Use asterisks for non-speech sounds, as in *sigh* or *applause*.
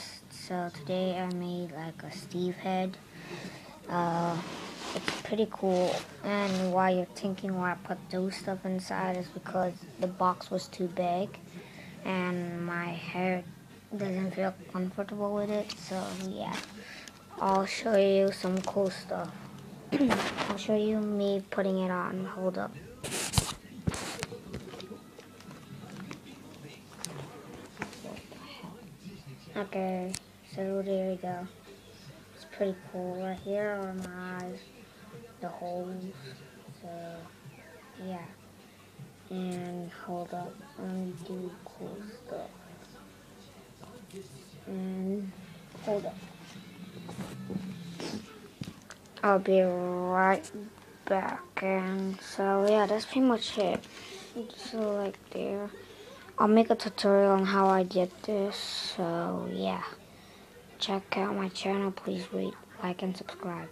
so today I made like a Steve head. Uh, it's pretty cool. And why you're thinking why I put those stuff inside is because the box was too big and my hair doesn't feel comfortable with it. So yeah. I'll show you some cool stuff. *clears throat* I'll show you me putting it on. Hold up Okay, so there you go. It's pretty cool. Right here are my the holes. So, yeah. And hold up, let me do cool stuff. And hold up. I'll be right back. And so, yeah, that's pretty much it. So, like, there. I'll make a tutorial on how I did this, so yeah. Check out my channel, please rate, like, and subscribe.